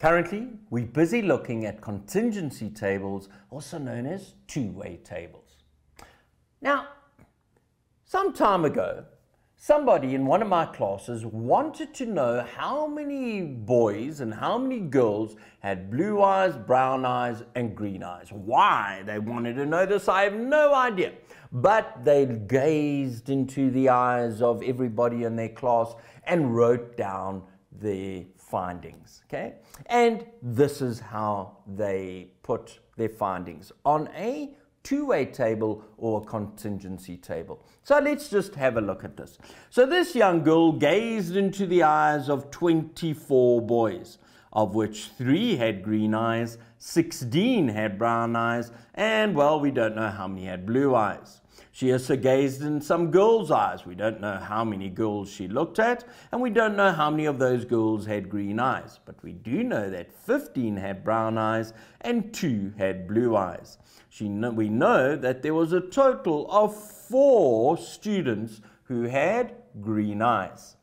Currently, we're busy looking at contingency tables, also known as two-way tables. Now, some time ago, somebody in one of my classes wanted to know how many boys and how many girls had blue eyes, brown eyes, and green eyes. Why they wanted to know this, I have no idea. But they gazed into the eyes of everybody in their class and wrote down their findings. Okay? And this is how they put their findings on a two-way table or a contingency table. So let's just have a look at this. So this young girl gazed into the eyes of 24 boys, of which three had green eyes, 16 had brown eyes, and well, we don't know how many had blue eyes. She also gazed in some girls' eyes. We don't know how many girls she looked at, and we don't know how many of those girls had green eyes. But we do know that 15 had brown eyes and 2 had blue eyes. She, we know that there was a total of 4 students who had green eyes.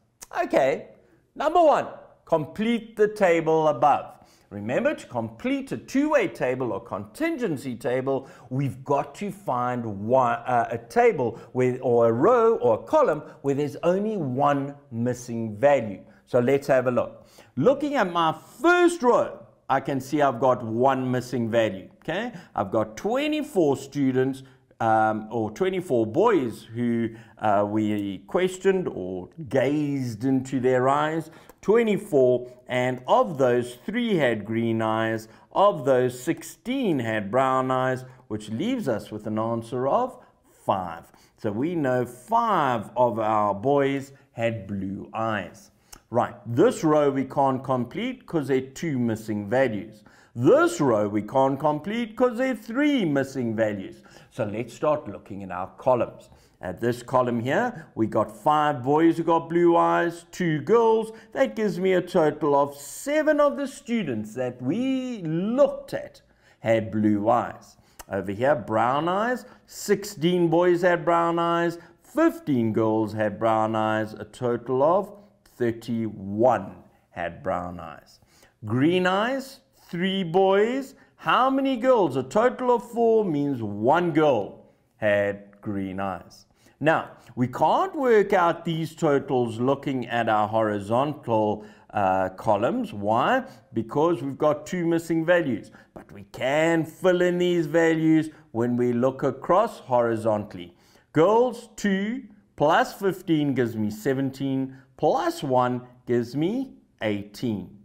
Okay, number one, complete the table above. Remember, to complete a two-way table or contingency table, we've got to find one, uh, a table with, or a row or a column where there's only one missing value. So let's have a look. Looking at my first row, I can see I've got one missing value. Okay, I've got 24 students um, or 24 boys who uh, we questioned or gazed into their eyes. 24, and of those, three had green eyes. Of those, 16 had brown eyes, which leaves us with an answer of five. So we know five of our boys had blue eyes. Right, this row we can't complete because there are two missing values. This row we can't complete because there are three missing values. So let's start looking at our columns. At this column here, we got five boys who got blue eyes, two girls. That gives me a total of seven of the students that we looked at had blue eyes. Over here, brown eyes, 16 boys had brown eyes, 15 girls had brown eyes, a total of 31 had brown eyes. Green eyes, three boys. How many girls? A total of four means one girl had green eyes. Now, we can't work out these totals looking at our horizontal uh, columns. Why? Because we've got two missing values. But we can fill in these values when we look across horizontally. Girls, 2 plus 15 gives me 17, plus 1 gives me 18.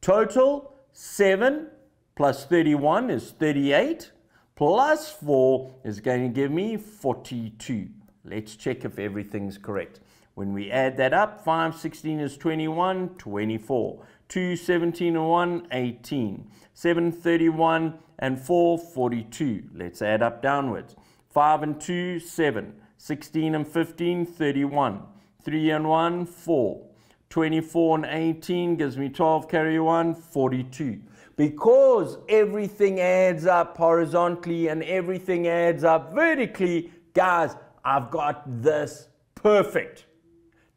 Total, 7 plus 31 is 38, plus 4 is going to give me 42. Let's check if everything's correct. When we add that up, 5, 16 is 21, 24. 2, 17 and 1, 18. 7, 31 and 4, 42. Let's add up downwards. 5 and 2, 7. 16 and 15, 31. 3 and 1, 4. 24 and 18 gives me 12, carry 1, 42. Because everything adds up horizontally and everything adds up vertically, guys, I've got this perfect.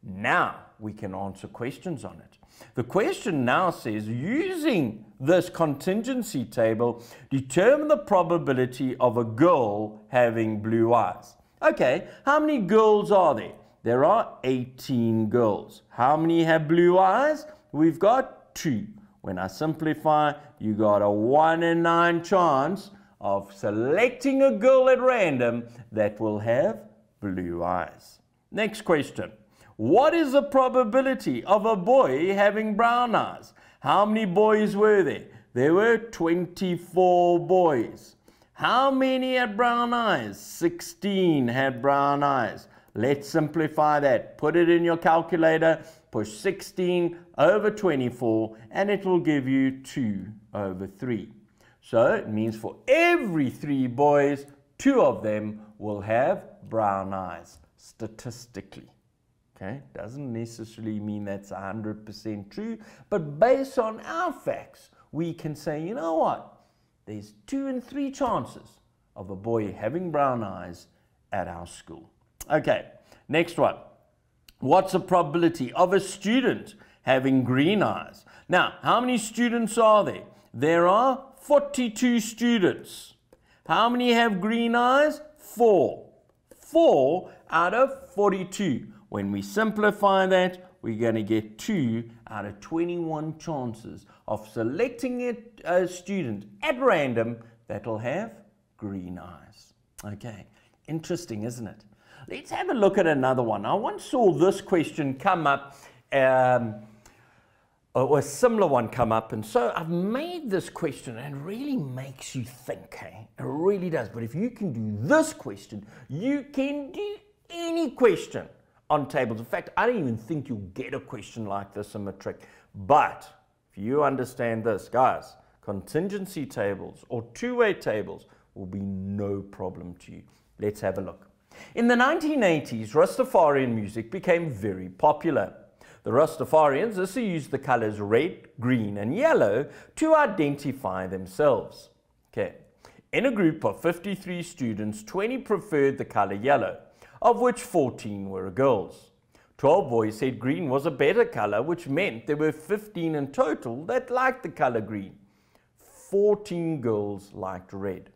Now we can answer questions on it. The question now says, using this contingency table, determine the probability of a girl having blue eyes. Okay, how many girls are there? There are 18 girls. How many have blue eyes? We've got two. When I simplify, you got a 1 in 9 chance of selecting a girl at random that will have blue eyes. Next question. What is the probability of a boy having brown eyes? How many boys were there? There were 24 boys. How many had brown eyes? 16 had brown eyes. Let's simplify that. Put it in your calculator, push 16 over 24, and it will give you 2 over 3. So it means for every three boys, two of them will have brown eyes, statistically. Okay, doesn't necessarily mean that's 100% true, but based on our facts, we can say, you know what? There's two and three chances of a boy having brown eyes at our school. Okay, next one. What's the probability of a student having green eyes. Now, how many students are there? There are 42 students. How many have green eyes? Four. Four out of 42. When we simplify that, we're going to get 2 out of 21 chances of selecting a, student at random that'll have green eyes. Okay, interesting, isn't it? Let's have a look at another one. I once saw this question come up, um, or a similar one come up, and so I've made this question, and it really makes you think, hey? It really does. But if you can do this question, you can do any question on tables. In fact, I don't even think you'll get a question like this in matric. But if you understand this, guys, contingency tables or two-way tables will be no problem to you. Let's have a look. In the 1980s, Rastafarian music became very popular. The Rastafarians also used the colors red, green, and yellow to identify themselves. Okay. In a group of 53 students, 20 preferred the color yellow of which 14 were girls. 12 boys said green was a better color, which meant there were 15 in total that liked the color green. 14 girls liked red.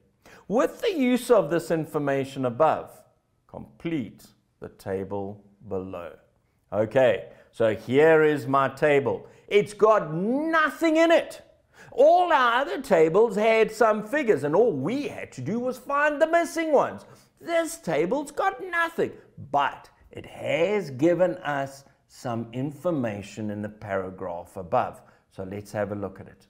With the use of this information above, complete the table below. Okay, so here is my table. It's got nothing in it. All our other tables had some figures, and all we had to do was find the missing ones. This table's got nothing, but it has given us some information in the paragraph above. So let's have a look at it.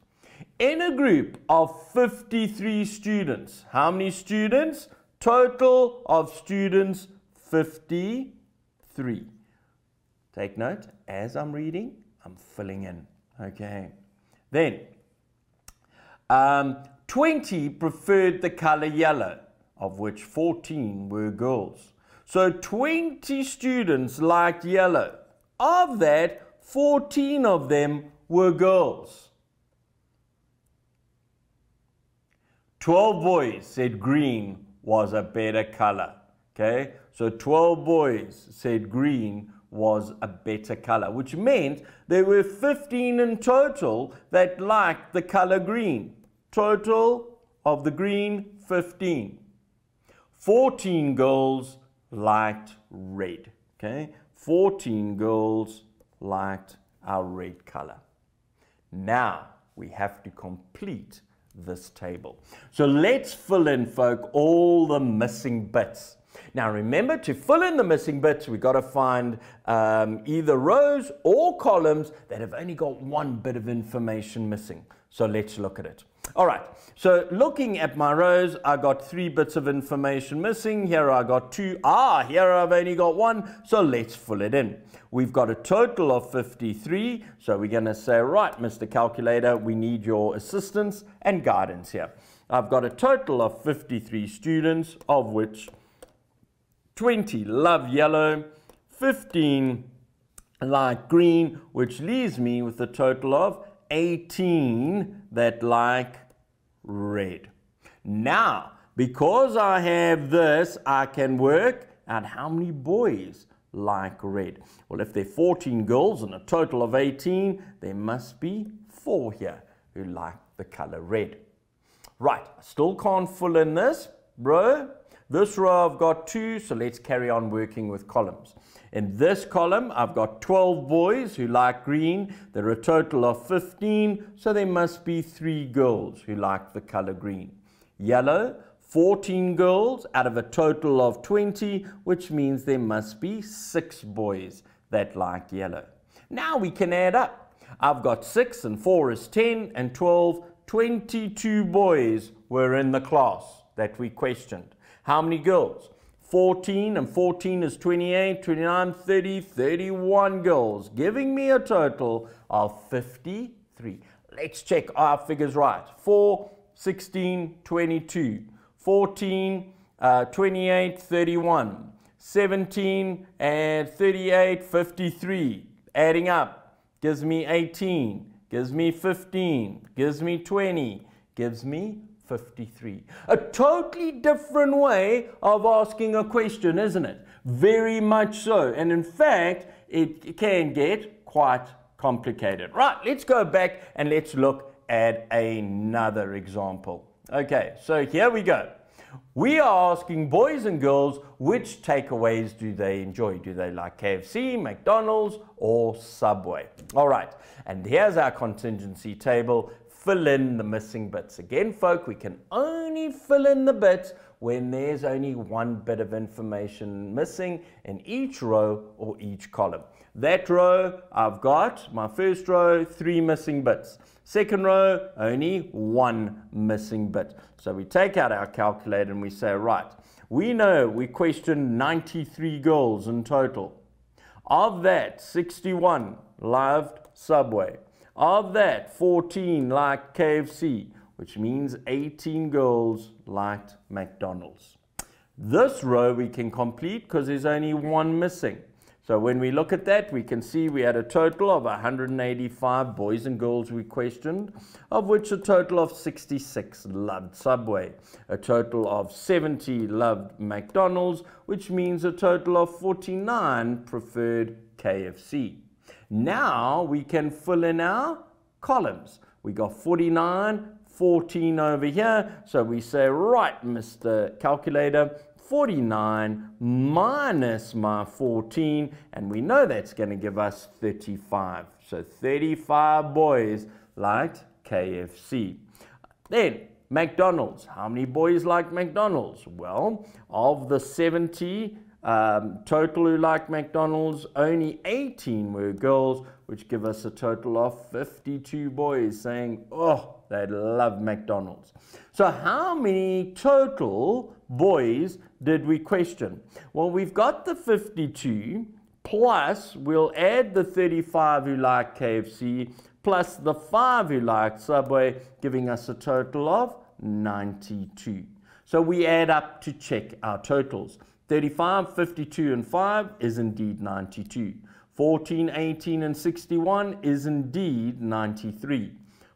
In a group of 53 students, how many students? Total of students 53. Take note, as I'm reading, I'm filling in. Okay. Then, um, 20 preferred the color yellow of which 14 were girls. So 20 students liked yellow. Of that, 14 of them were girls. 12 boys said green was a better color. Okay, so 12 boys said green was a better color, which meant there were 15 in total that liked the color green. Total of the green, 15. 14 girls liked red. Okay, 14 girls liked our red color. Now we have to complete this table. So let's fill in, folk, all the missing bits. Now remember, to fill in the missing bits, we've got to find um, either rows or columns that have only got one bit of information missing. So let's look at it. All right, so looking at my rows, I got three bits of information missing. Here I got two. Ah, here I've only got one. So let's fill it in. We've got a total of 53. So we're going to say, right, Mr. Calculator, we need your assistance and guidance here. I've got a total of 53 students, of which 20 love yellow, 15 like green, which leaves me with a total of 18 that like red. Now, because I have this, I can work out how many boys like red. Well, if there are 14 girls and a total of 18, there must be four here who like the color red. Right, I still can't fill in this row. This row I've got two, so let's carry on working with columns. In this column, I've got 12 boys who like green. There are a total of 15, so there must be three girls who like the color green. Yellow, 14 girls out of a total of 20, which means there must be six boys that like yellow. Now we can add up. I've got 6 and 4 is 10 and 12, 22 boys were in the class that we questioned. How many girls? 14 and 14 is 28, 29, 30, 31 girls, giving me a total of 53. Let's check our figures right. 4, 16, 22, 14, uh, 28, 31, 17 and 38, 53. Adding up gives me 18, gives me 15, gives me 20, gives me 53. A totally different way of asking a question, isn't it? Very much so. And in fact, it can get quite complicated. Right, let's go back and let's look at another example. Okay, so here we go. We are asking boys and girls which takeaways do they enjoy? Do they like KFC, McDonald's, or Subway? All right, and here's our contingency table. Fill in the missing bits. Again, folk, we can only fill in the bits when there's only one bit of information missing in each row or each column. That row, I've got my first row, three missing bits. Second row, only one missing bit. So we take out our calculator and we say, right, we know we questioned 93 girls in total. Of that, 61 loved Subway. Of that, 14 liked KFC which means 18 girls liked McDonald's. This row we can complete because there's only one missing. So when we look at that, we can see we had a total of 185 boys and girls we questioned, of which a total of 66 loved Subway. A total of 70 loved McDonald's, which means a total of 49 preferred KFC. Now we can fill in our columns. We got 49 14 over here. So we say, right, Mr. Calculator, 49 minus my 14, and we know that's going to give us 35. So 35 boys liked KFC. Then McDonald's. How many boys like McDonald's? Well, of the 70 um, total who like McDonald's, only 18 were girls, which give us a total of 52 boys saying, oh, they love McDonald's. So how many total boys did we question? Well, we've got the 52 plus we'll add the 35 who like KFC plus the 5 who like Subway, giving us a total of 92. So we add up to check our totals. 35, 52, and 5 is indeed 92. 14, 18, and 61 is indeed 93.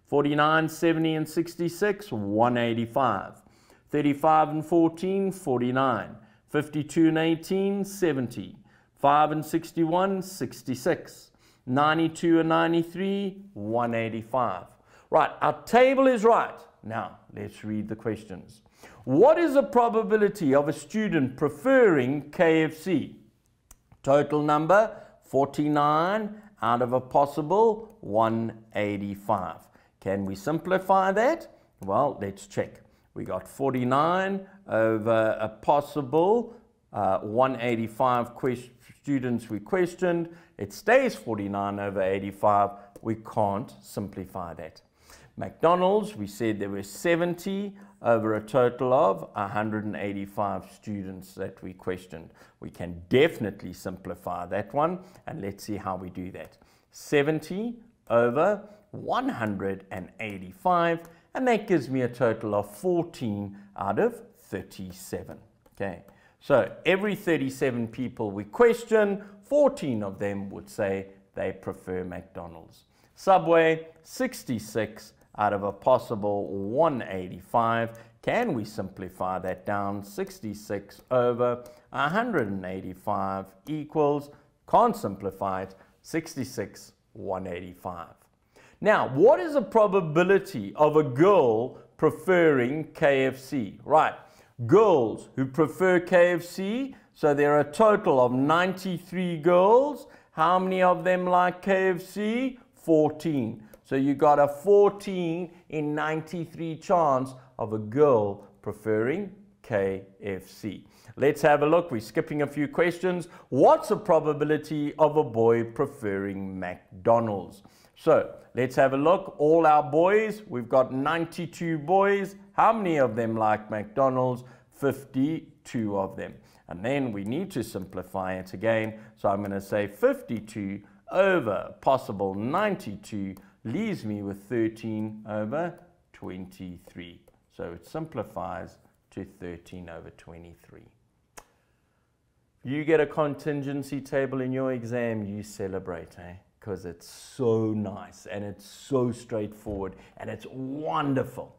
49, 70, and 66, 185. 35 and 14, 49. 52 and 18, 70. 5 and 61, 66. 92 and 93, 185. Right, our table is right. Now, let's read the questions. What is the probability of a student preferring KFC? Total number, 49 out of a possible 185. Can we simplify that? Well, let's check. We got 49 over a possible uh, 185 students we questioned. It stays 49 over 85. We can't simplify that. McDonald's, we said there were 70 over a total of 185 students that we questioned. We can definitely simplify that one, and let's see how we do that. 70 over 185, and that gives me a total of 14 out of 37. Okay, so every 37 people we question, 14 of them would say they prefer McDonald's. Subway, 66 out of a possible 185. Can we simplify that down? 66 over 185 equals, can't simplify it, 66 185. Now, what is the probability of a girl preferring KFC? Right, girls who prefer KFC, so there are a total of 93 girls. How many of them like KFC? 14. So you got a 14 in 93 chance of a girl preferring KFC. Let's have a look. We're skipping a few questions. What's the probability of a boy preferring McDonald's? So let's have a look. All our boys, we've got 92 boys. How many of them like McDonald's? 52 of them. And then we need to simplify it again. So I'm going to say 52 over possible 92 leaves me with 13 over 23. So it simplifies to 13 over 23. You get a contingency table in your exam, you celebrate, eh? because it's so nice and it's so straightforward and it's wonderful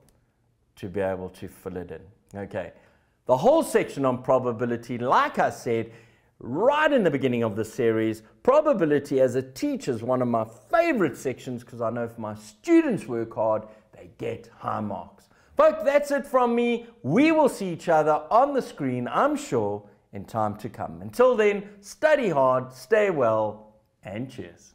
to be able to fill it in. Okay, the whole section on probability, like I said, right in the beginning of the series. Probability as a teacher is one of my favorite sections because I know if my students work hard, they get high marks. Folks, that's it from me. We will see each other on the screen, I'm sure, in time to come. Until then, study hard, stay well, and cheers.